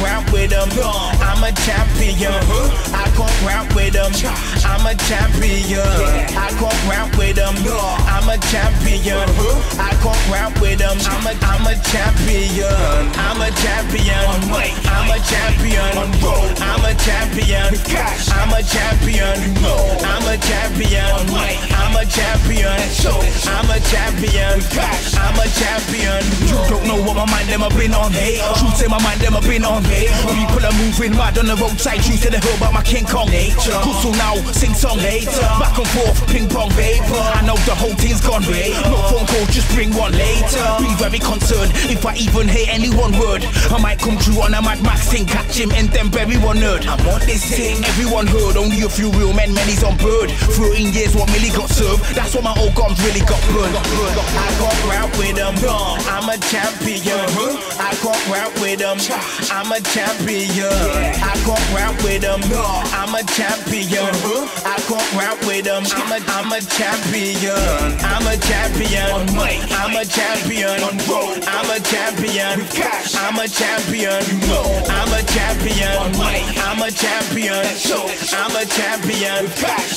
round with them. I'm a champion. I can't round with them. I'm a champion. I can't round with them. I'm a champion. I can't round with them. I'm a I'm a champion. I'm a champion. I'm a champion. I'm a champion. I'm a champion. I'm a champion. I'm a champion. I'm a champion. I'm a champion. My mind them have been on. True say my mind them have been on. People are moving mad on the roadside. True to the hill but my King Kong. Cool now, sing song. Back and forth, ping pong. Paper. I the whole thing's gone. No phone call, just bring one later. Be very concerned if I even hear any one word. I might come true on a Mad Max thing, catch him and then bury one nerd. I'm on this thing. Everyone heard, only a few real men, many's on bird. 13 years, what Millie got served. That's what my old guns really got burned. I can't round with them. I'm a champion. Round with them. I'm a champion. I can't round with them. I'm a champion. I can't round with them. I'm a I'm a champion. I'm a champion. I'm a champion. I'm a champion. I'm a champion. I'm a champion. I'm a champion. I'm a champion.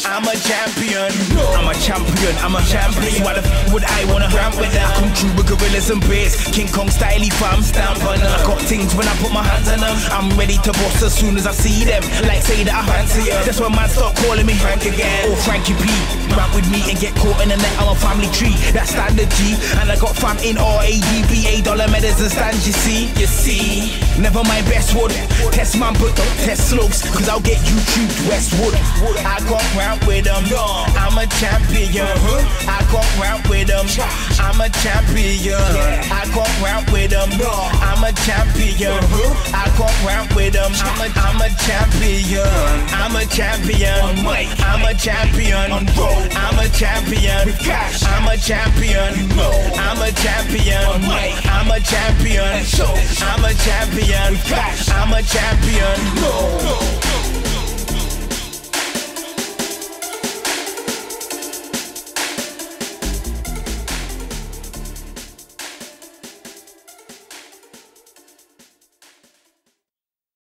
I'm a champion. I'm a champion, I'm a champion. Why the f would I wanna ramp with that? Come true with gorillas and bears. King Kong styly fam stamp on them. I got things when I put my hands on them. I'm ready to boss as soon as I see them. Like say that I fancy them. That's when man start calling me Frank again. Or Frankie P. Rap with me and get caught in the net. I'm a family tree. That's standard G. And I got fam in R-A-D-B, A dollar medals and stands, you see? You see? Never mind Bestwood. Test man, but don't test slopes. Cause I'll get you trooped Westwood. I can't round with them. I'm a champion. I can't round with them. I'm a champion. I can't round with them. I'm a champion. I can't round with them. I'm a I'm a champion. I'm a champion champion on road. I'm a champion with cash. I'm a champion, you know. I'm a champion on mic. I'm a champion and show. I'm a champion with cash. I'm a champion, you know.